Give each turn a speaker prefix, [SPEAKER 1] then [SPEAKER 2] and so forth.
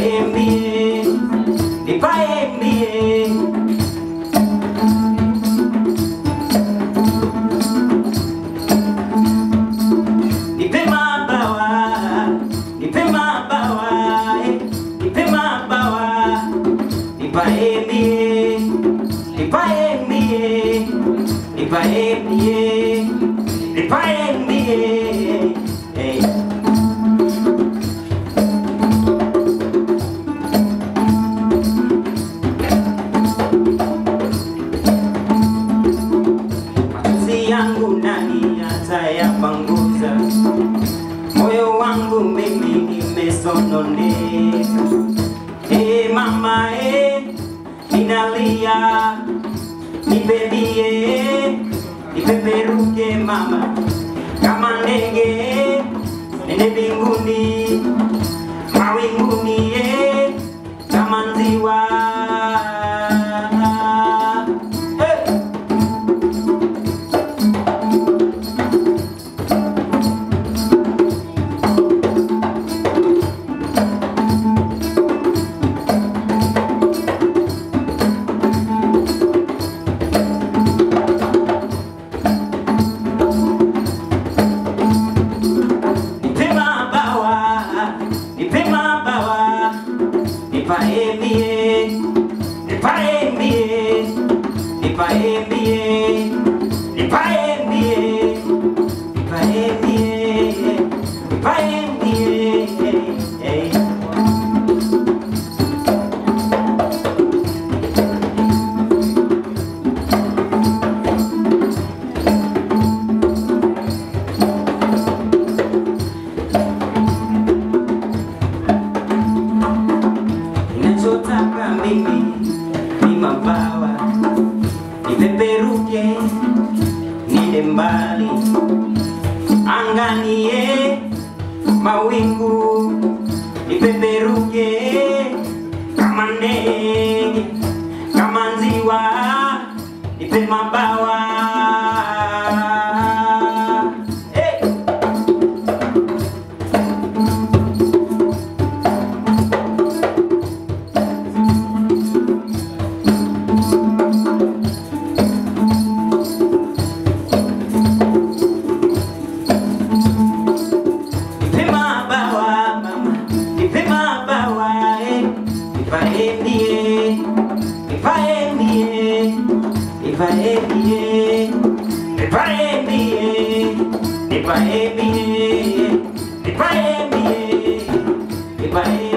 [SPEAKER 1] aime bien, n'est pas aimé Ni pa' NBA, ni pa' NBA, ni pa' NBA. Nimesononeka. Hey mama, eh, ninalia, nipelie, nipeperuke mama, kama ndege nende mbinguni, mawinguni, eh, kama nziwa. Hey! Nipae mie, nipae mie, nipae mie, nipae mie, nipae mie, nipae mie, mabawa, nipeperuke nile mbali. Angani, ye mawingu, nipeperuke nipaendie, nipaendie, nipaendie, nipaendie, nipaendie.